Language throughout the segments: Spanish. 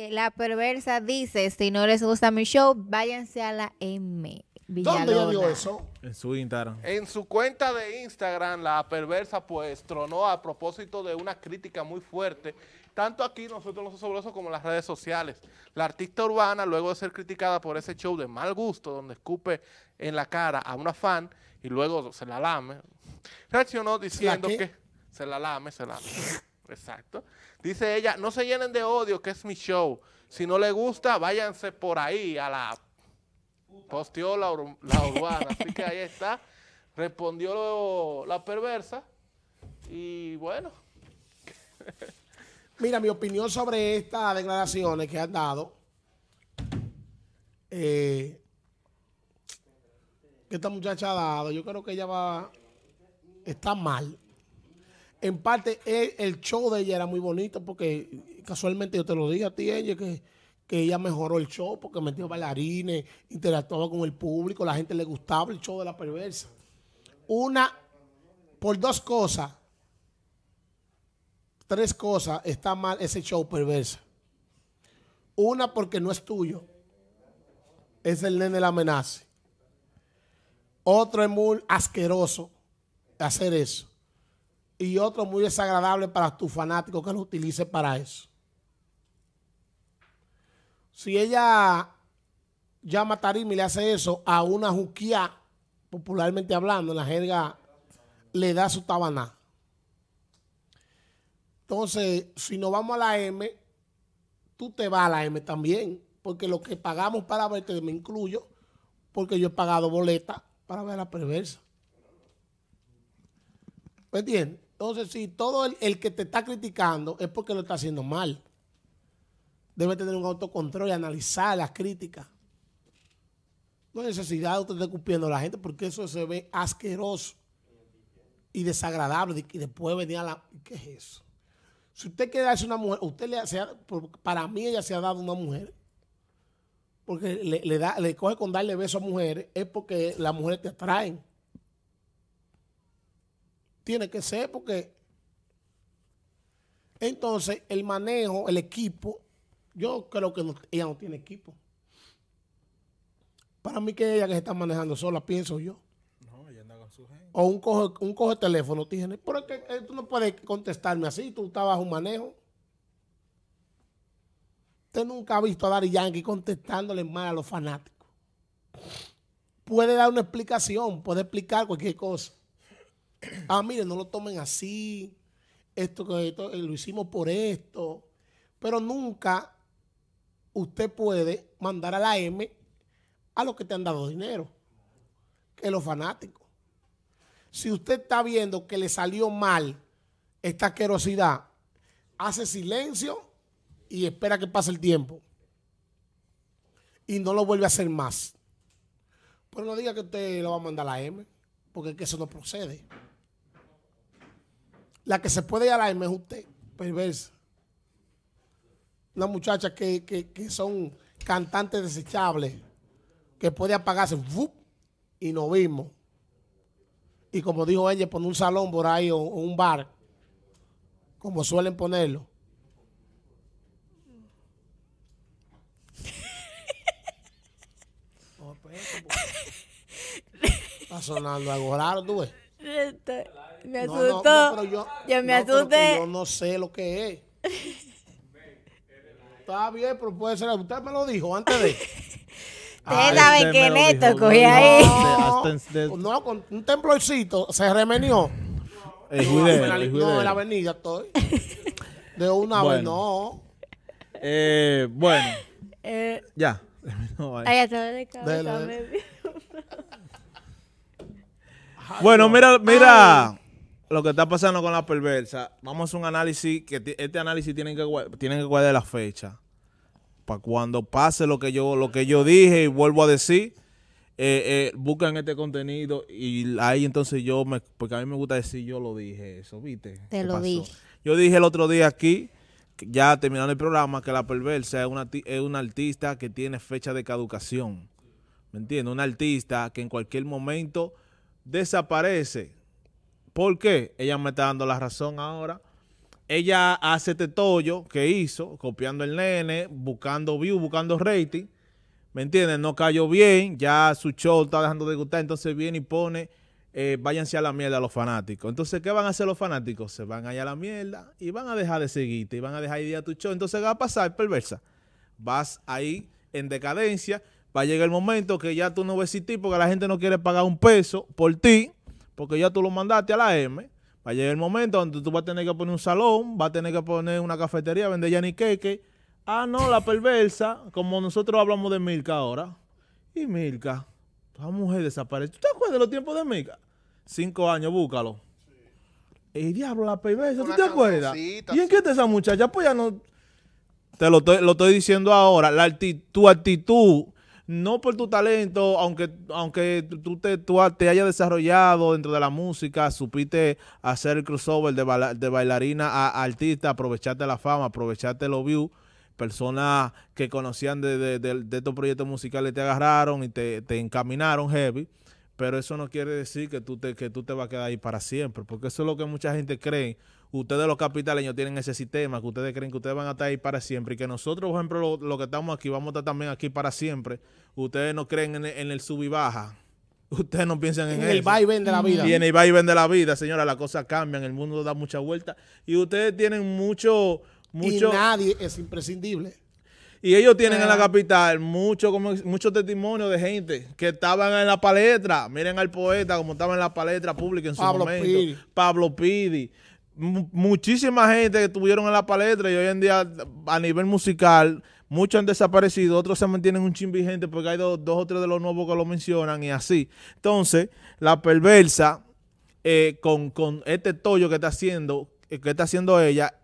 que la perversa dice, si no les gusta mi show, váyanse a la M. ¿Dónde ella dio eso? En su Instagram. En su cuenta de Instagram, la perversa pues tronó a propósito de una crítica muy fuerte, tanto aquí nosotros los sobrosos como en las redes sociales. La artista urbana, luego de ser criticada por ese show de mal gusto, donde escupe en la cara a una fan y luego se la lame, reaccionó diciendo que se la lame, se la lame. Exacto. Dice ella, no se llenen de odio, que es mi show. Si no le gusta, váyanse por ahí a la posteó la, ur- urbana. Así que ahí está. Respondió la perversa. Y bueno, Mira, mi opinión sobre estas declaraciones que han dado, eh, que esta muchacha ha dado, yo creo que ella va, está mal. En parte, el, el show de ella era muy bonito porque casualmente yo te lo dije a ti, ella, que, que ella mejoró el show porque metió bailarines, interactuaba con el público, la gente le gustaba el show de la perversa. Una, por dos cosas, tres cosas está mal ese show perversa. Una porque no es tuyo. Es el nene la amenaza. Otro es muy asqueroso hacer eso. Y otro muy desagradable para tu fanático que lo utilice para eso. Si ella llama a Tarim y le hace eso a una juquía, popularmente hablando, en la jerga le da su tabaná. Entonces, si nos vamos a la M, tú te vas a la M también, porque lo que pagamos para verte me incluyo, porque yo he pagado boleta para ver a la perversa. ¿Me entiendes? Entonces, si todo el, que te está criticando es porque lo está haciendo mal, debe tener un autocontrol y analizar las críticas. No hay necesidad de usted estar escupiendo a la gente porque eso se ve asqueroso y desagradable. Y después venía la... ¿Qué es eso? Si usted quiere darse una mujer, usted le hace, para mí ella se ha dado una mujer, porque le, le da, le coge con darle besos a mujeres, es porque las mujeres te atraen. Tiene que ser porque entonces el manejo, el equipo, yo creo que no- ella no tiene equipo. Para mí que ella que se está manejando sola, pienso yo. No, ella anda con su gente. O un coge, un coge teléfono tiene. Pero es que eh, tú no puedes contestarme así, tú estás bajo un manejo. Usted nunca ha visto a Dari Yankee contestándole mal a los fanáticos. Puede dar una explicación, puede explicar cualquier cosa. Ah, mire, no lo tomen así. Esto que esto, eh, lo hicimos por esto. Pero nunca usted puede mandar a la M a los que te han dado dinero, que los fanáticos si usted está viendo que le salió mal esta asquerosidad, hace silencio y espera que pase el tiempo. Y no lo vuelve a hacer más. Pero no diga que usted lo va a mandar a la M, porque es que eso no procede. La que se puede ir a la M es usted, perversa. Una muchacha que, que- que son cantantes desechables, que puede apagarse ¡fup! y nos vimos. Y como dijo ella, poner un salón por ahí o, o un bar, como suelen ponerlo. No, Está sonando algo raro, tú ves. Me No, asustó. no, no, pero yo, yo me no, pero que asusté. Yo no sé lo que es. Está bien, pero puede ser. Usted me lo dijo antes de. Ustedes saben que Neto dijo, cogí no, ahí. No, con un temblorcito se remenió. La- el no, en la avenida estoy. De una vez, Bueno. no. Eh, bueno, Eh, ya. No, ahí. ay, de cabeza Dele, dele. Bueno, mira, mira lo que está pasando con la perversa. Vamos a hacer un análisis, que este análisis tienen que, tienen que guardar la fecha. Para cuando pase lo que yo, lo que yo dije y vuelvo a decir, eh, eh, buscan este contenido y ahí entonces yo, me, porque a mí me gusta decir yo lo dije eso, ¿viste? Te ¿Qué lo pasó? dije. Yo dije el otro día aquí, ya terminando el programa, que la perversa es una, es una artista que tiene fecha de caducación. ¿Me entiendes? Una artista que en cualquier momento desaparece. ¿Por qué? Ella me está dando la razón ahora. ella hace este tollo que hizo, copiando el nene, buscando view, buscando rating. ¿Me entiendes? No cayó bien, ya su show está dejando de gustar, entonces viene y pone, eh, váyanse a la mierda los fanáticos. Entonces, ¿qué van a hacer los fanáticos? Se van allá a la mierda y van a dejar de seguirte y van a dejar de ir a tu show. Entonces, ¿qué va a pasar, perversa? Vas ahí en decadencia, va a llegar el momento que ya tú no ves ti porque la gente no quiere pagar un peso por ti, porque ya tú lo mandaste a la M. Va a llegar el momento donde tú vas a tener que poner un salón, vas a tener que poner una cafetería, vender ya ni queque. Ah, no, la perversa, como nosotros hablamos de Milka ahora. Y Milka, la mujer desapareció. ¿Tú te acuerdas de los tiempos de Milka? Cinco años, búscalo. El diablo, la perversa, ¿tú te acuerdas? ¿Y en sí. qué está esa muchacha? Pues ya no... Te lo estoy, lo estoy diciendo ahora. La acti- tu actitud, no por tu talento, aunque, aunque tú te, tú te hayas desarrollado dentro de la música, supiste hacer el crossover de, de bailarina a artista, aprovecharte la fama, aprovecharte los views. Personas que conocían de, de, de- de estos proyectos musicales te agarraron y te, te encaminaron heavy. Pero eso no quiere decir que tú, te, que tú te vas a quedar ahí para siempre, porque eso es lo que mucha gente cree. Ustedes los capitaleños tienen ese sistema, que ustedes creen que ustedes van a estar ahí para siempre y que nosotros, por ejemplo, los lo que estamos aquí, vamos a estar también aquí para siempre. Ustedes no creen en el, en el sub y baja. Ustedes no piensan en, En el eso. vaivén de la vida. Y en el vaivén de la vida, señora, las cosas cambian, el mundo da mucha vuelta y ustedes tienen mucho, Y mucho, nadie es imprescindible. y ellos tienen en la capital mucho, como, mucho testimonio de gente que estaban en la palestra. Miren al poeta como estaba en la palestra pública en su Pablo momento. Pidi. Pablo Pidi. Mu- muchísima gente que estuvieron en la palestra y hoy en día a nivel musical muchos han desaparecido, otros se mantienen un chin vigente porque hay dos, o tres de los nuevos que lo mencionan y así. Entonces, la perversa eh, con, con este tollo que está haciendo, que está haciendo ella,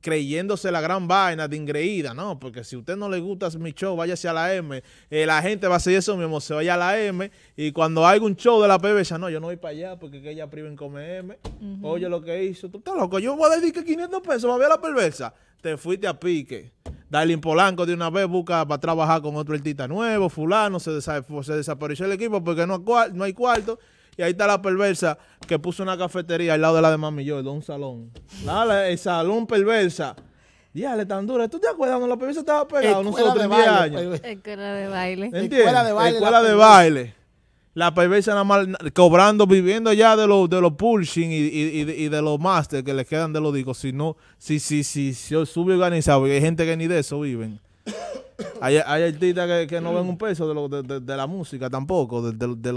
creyéndose la gran vaina de ingreída, ¿no? Porque si a usted no le gusta mi show, váyase a la M. Eh, la gente va a hacer eso mismo, se vaya a la M. Y cuando hay un show de la perversa, no, yo no voy para allá porque que ella priven come M. Oye lo que hizo, tú estás loco, yo voy a dedicar 500 pesos para ver a la perversa. Te fuiste a pique. Darlene Polanco de una vez busca para trabajar con otro artista nuevo, fulano, se, desa- se desapareció el equipo porque no, no hay cuarto. Y ahí está la perversa que puso una cafetería al lado de la de Mami Yo, de un salón. Dale, el salón perversa. Diale, tan dura. ¿Tú te acuerdas cuando la perversa estaba pegada? Escuela Nosotros de en 10 baile, años. Escuela de baile. ¿Entiendes? Escuela de baile, Escuela la de perversa. baile. La perversa nada más cobrando, viviendo ya de los de los pulsing y, y, y de, y de los máster que les quedan de los discos. Si no, si, si, si, si sube organizado, porque hay gente que ni de eso viven. Hay, artistas que, no ven un peso de, lo, de, la música tampoco, de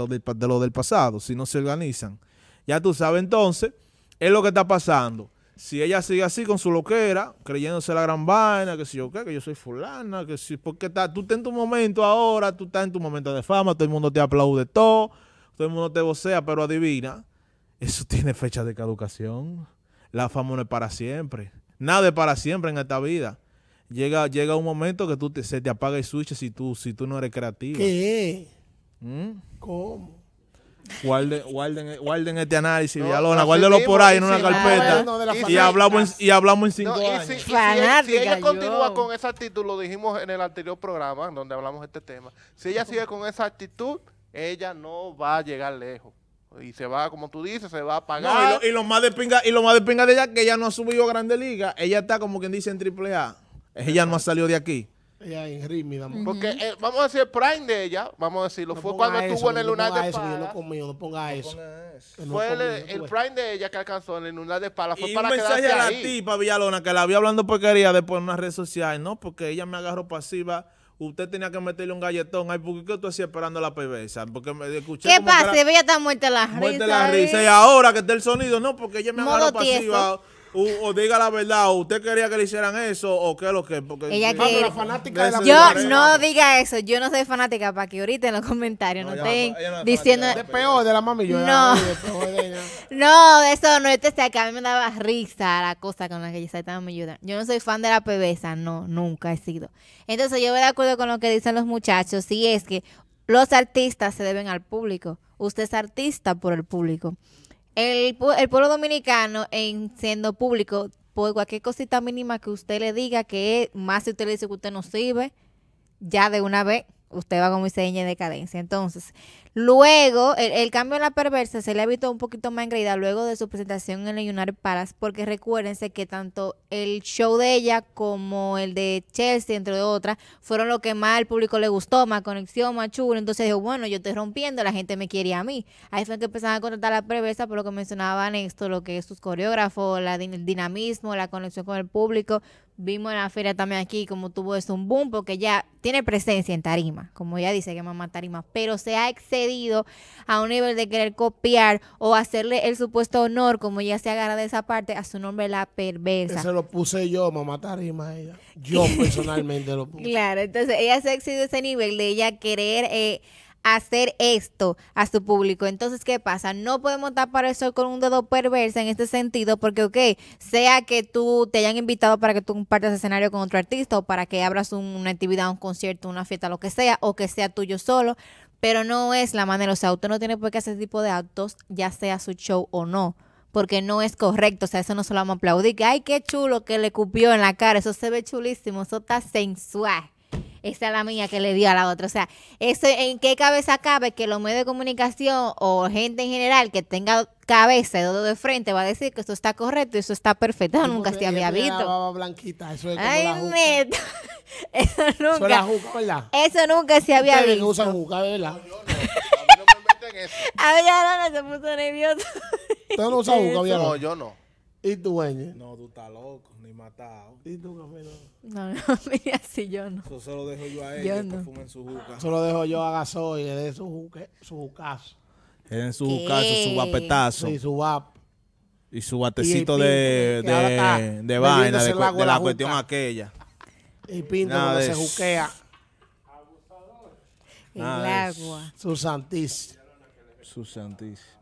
lo del pasado, si no se organizan. Ya tú sabes entonces, es lo que está pasando. Si ella sigue así con su loquera, creyéndose la gran vaina, que si yo qué, que yo soy fulana, que si, porque está, tú estás en tu momento ahora, tú estás en tu momento de fama, todo el mundo te aplaude todo, todo el mundo te vocea, pero adivina, eso tiene fecha de caducación. La fama no es para siempre. Nada es para siempre en esta vida. Llega, llega un momento que tú te- se te apaga el switch si tú, si tú no eres creativo. ¿Qué? ¿Mm? ¿Cómo? Guarden, guarden, guarden este análisis, No, Villalona, mismo, por ahí en una carpeta. Y hablamos en, y hablamos en cinco No, años. si, ella continúa yo. con esa actitud, lo dijimos en el anterior programa donde hablamos de este tema, si ella sigue con esa actitud, ella no va a llegar lejos. Y se va, como tú dices, se va a No, pagar. y, lo, y lo más de pinga, y lo más de pinga de ella que ella no ha subido a Grande Liga. Ella está como quien dice en Triple A. Ella no ha salido de aquí. Ella en ritmo. Porque, eh, vamos a decir, el prime de ella, vamos a decirlo, No fue ponga cuando eso, estuvo en el no lunar ponga de eso, Pala. no conmigo, no ponga eso. Que no Fue el, el prime de ella que alcanzó en el lunar de Pala. Fue Y para un mensaje quedarse a la ahí. tipa Villalona que la vi hablando porquería después en una red social. No, porque ella me agarró pasiva. Usted tenía que meterle un galletón. Ay, ¿por qué tú hacías esperando la perversa? Porque me escuché ¿Qué pasa? Ella está muerta la risa. Muerte la risa. Y ahora que está el sonido, no, porque ella me Modo agarró pasiva. O, o diga la verdad, o usted quería que le hicieran eso, o qué es lo que. Porque Ella la fanática de la Yo no diga eso, yo no soy fanática para que ahorita en los comentarios no, estén ella no es diciendo... De peor de la mami yo. No. de de. No, de eso no, este está que a mí me daba risa la cosa con la que ella estaba me ayuda. Yo no soy fan de la pebesa, no, nunca he sido. Entonces yo voy de acuerdo con lo que dicen los muchachos, sí es que los artistas se deben al público. Usted es artista por el público. El, el pueblo dominicano, en siendo público, por cualquier cosita mínima que usted le diga que es, más si usted le dice que usted no sirve, ya de una vez usted va como dice en decadencia. Entonces, Luego, el, el cambio en la perversa se le ha visto un poquito más engreída luego de su presentación en el United Palace, porque recuérdense que tanto el show de ella como el de Chelsea, entre otras, fueron lo que más al público le gustó, más conexión, más chulo. Entonces dijo, bueno, yo estoy rompiendo, la gente me quiere a mí. Ahí fue que empezaron a contratar a la perversa por lo que mencionaban esto, lo que es sus coreógrafos, la, el dinamismo, la conexión con el público. Vimos en la feria también aquí como tuvo eso un boom, porque ya tiene presencia en tarima, como ella dice que mamá tarima, pero se ha excedido a un nivel de querer copiar o hacerle el supuesto honor, como ella se agarra de esa parte, a su nombre la perversa. Ese lo puse yo, mamá tarima ella. Yo personalmente lo puse. Claro, entonces ella se ha excedido ese nivel de ella querer eh, hacer esto a su público. Entonces, ¿qué pasa? No podemos tapar eso con un dedo perversa en este sentido, porque, ok, sea que tú te hayan invitado para que tú compartas escenario con otro artista o para que abras un- una actividad, un concierto, una fiesta, lo que sea, o que sea tuyo solo, pero no es la manera, o sea, usted no tiene por qué hacer ese tipo de actos, ya sea su show o no. Porque no es correcto, o sea, eso no se lo vamos a aplaudir. Que, ay, qué chulo que le cupió en la cara, eso se ve chulísimo, eso está sensual. Esa es la mía que le dio a la otra. O sea, eso en qué cabeza cabe que los medios de comunicación o gente en general que tenga cabeza y dedo de frente va a decir que eso está correcto y eso está perfecto. Eso nunca se había la visto. baba blanquita, eso es como la Ay, juca. neto. Eso Eso la nunca. juca, ¿verdad? Eso nunca se había visto. usan juca, ¿verdad? A mí no me meten eso. A ver, ya no, se puso nervioso. Ustedes no usan juca, No, yo no. ¿Y tú, Eñe? No, tú estás loco, ni matado. ¿Y tú, Camilo? No, no, mira, así yo no. Eso se lo dejo yo a Yo ella, no. que fumen su juca. Eso lo dejo yo a Gasoy, que dé su, juque, su jucazo. En su ¿Qué? jucazo, su guapetazo Sí, su vap. y su batecito Y de, que de, de vaina, de, la la cuestión aquella. Y Pinto Nada cuando de se juquea El agua. su santísimo. Su santísimo.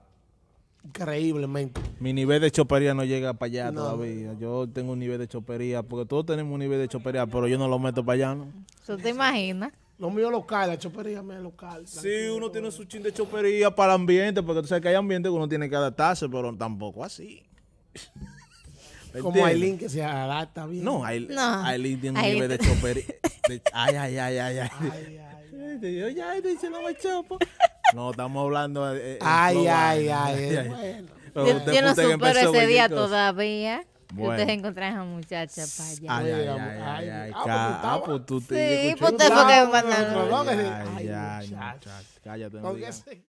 Increíblemente. Mi nivel de chopería no llega para allá No. todavía. Yo tengo un nivel de chopería, porque todos tenemos un nivel de chopería, pero yo no lo meto para allá, ¿no? ¿Tú te imaginas? Lo mío local, la chopería mía local. Sí, uno tiene su chin de chopería para el ambiente, porque tú sabes que hay ambiente que uno tiene que adaptarse, pero tampoco así. ¿Me Como? Aileen que se adapta bien. No, Aileen, No. Aileen tiene un Aileen- nivel de chopería. de- ay, ay, ay, ay, ay. Ay, ay, ay. Yo ya dice no me chopo. No, estamos hablando. eh, eh, Ay, flow, ay, ay, es bueno. Yo, no supero ese día todavía. Que ustedes encontraron a esa muchacha para allá. Ay, ay, ay, ay, ay, ay. ah, pues tú Ah, pues tú te Sí, pues usted fue. Ay, Ay, ay, muchacho. Cállate, no ¿Con qué digas. se-